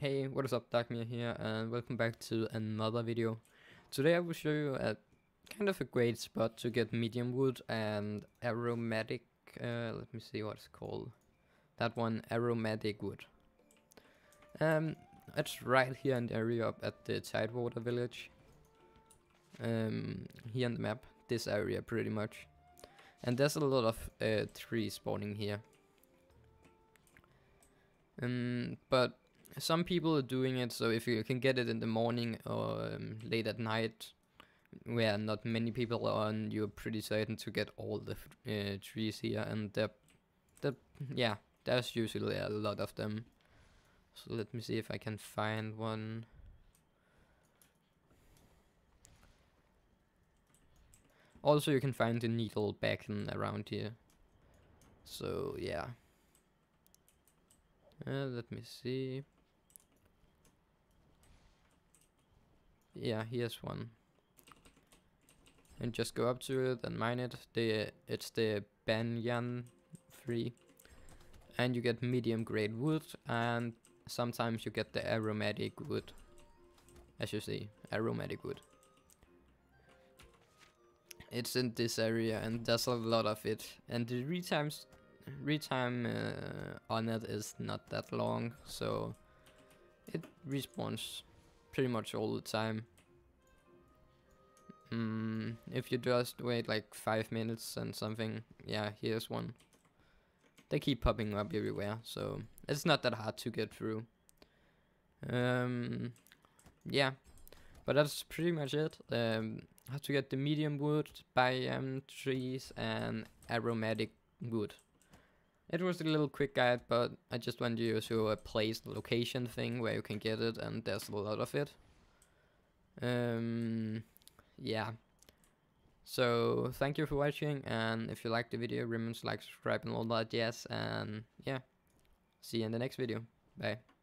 Hey, what is up, Darkmere here, and welcome back to another video. Today I will show you a kind of a great spot to get medium wood and aromatic, uh, let me see what it's called. That one, aromatic wood. Um, it's right here in the area up at the Tidewater village. Um, here on the map, this area pretty much. And there's a lot of uh, trees spawning here. Um, but some people are doing it so if you can get it in the morning or um, late at night where not many people are on you're pretty certain to get all the uh, trees here and the the yeah there's usually a lot of them. So let me see if I can find one. Also you can find the needle back and around here. So yeah. Uh, let me see yeah, here's one. And just go up to it and mine it. The it's the banyan tree. And you get medium grade wood and sometimes you get the aromatic wood. As you see, aromatic wood. It's in this area and there's a lot of it. And the retimes retime uh, on it is not that long, so it respawns pretty much all the time. Mm, if you just wait like 5 minutes and something, yeah, here's one. They keep popping up everywhere, so it's not that hard to get through. Um, yeah, but that's pretty much it. Um, how to get the medium wood, banyan trees, and aromatic wood. It was a little quick guide, but I just want you to a place location thing where you can get it, and there's a lot of it. Um, yeah. So, thank you for watching, and if you liked the video, remember to like, subscribe, and all that, yes, and yeah. See you in the next video. Bye.